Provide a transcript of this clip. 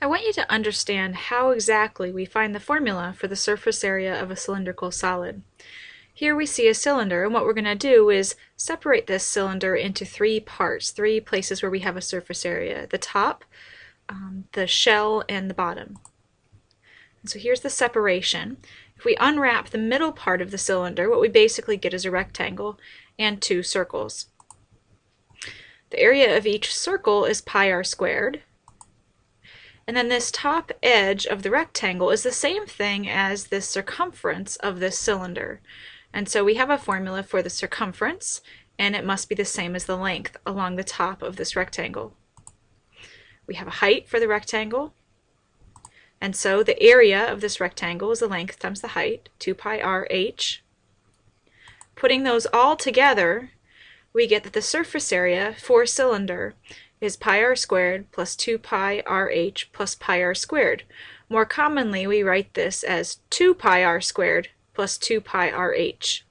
I want you to understand how exactly we find the formula for the surface area of a cylindrical solid. Here we see a cylinder, and what we're going to do is separate this cylinder into three parts, three places where we have a surface area. The top, um, the shell, and the bottom. And so here's the separation. If we unwrap the middle part of the cylinder, what we basically get is a rectangle and two circles. The area of each circle is pi r squared, and then this top edge of the rectangle is the same thing as the circumference of this cylinder. And so we have a formula for the circumference, and it must be the same as the length along the top of this rectangle. We have a height for the rectangle, and so the area of this rectangle is the length times the height, 2 pi r h. Putting those all together, we get that the surface area for cylinder is pi r squared plus 2 pi rh plus pi r squared. More commonly, we write this as 2 pi r squared plus 2 pi rh.